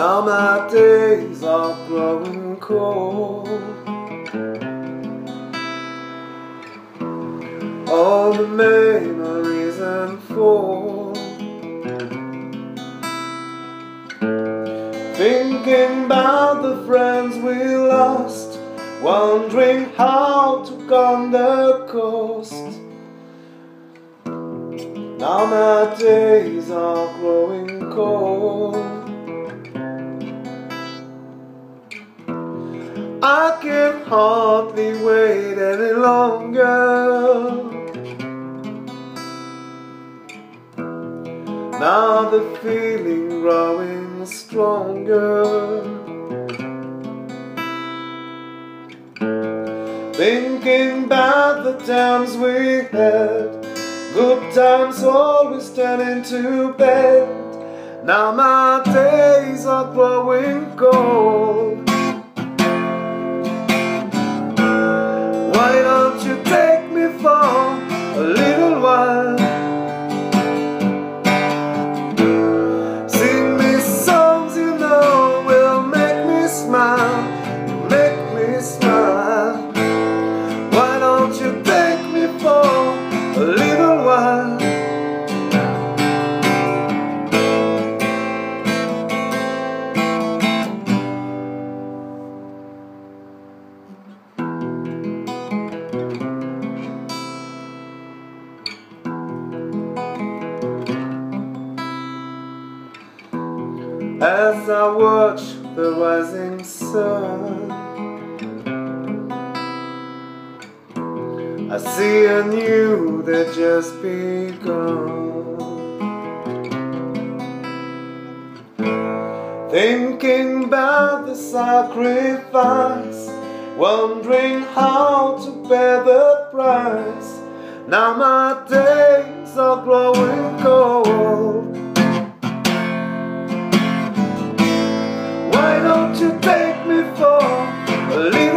Now my days are growing cold. All the memories unfold. Thinking about the friends we lost, wondering how to come the coast. Now my days are growing cold. I can hardly wait any longer. Now the feeling growing stronger. Thinking about the times we had Good times always turn into bad Now my days are growing cold Why don't you take me for a little while? Sing me songs you know will make me smile Make me smile. Why don't you take me for a little while As I watch the rising sun I see a new that just begun. Thinking about the sacrifice Wondering how to bear the price. Now my days are growing cold Don't you take me for